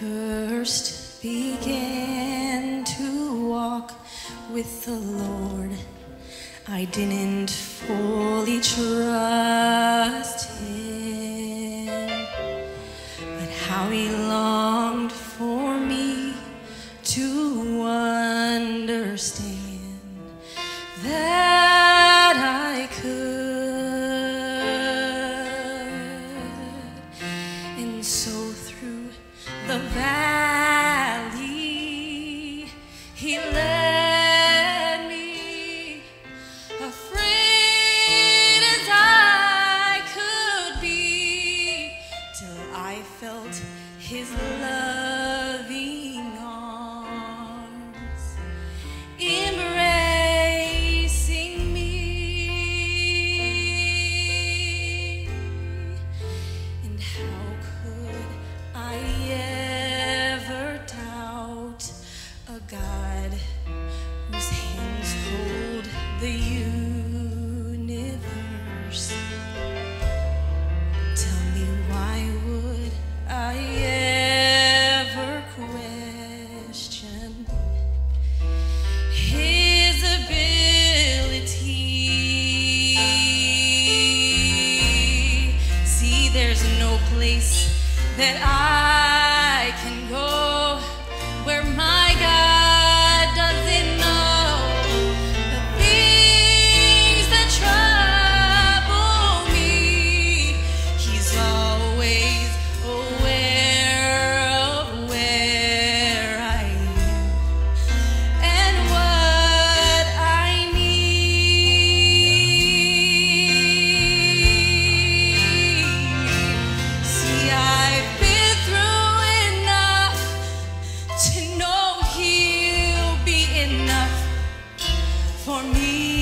first began to walk with the Lord, I didn't fully trust Him, but how He loved His love. that I for me.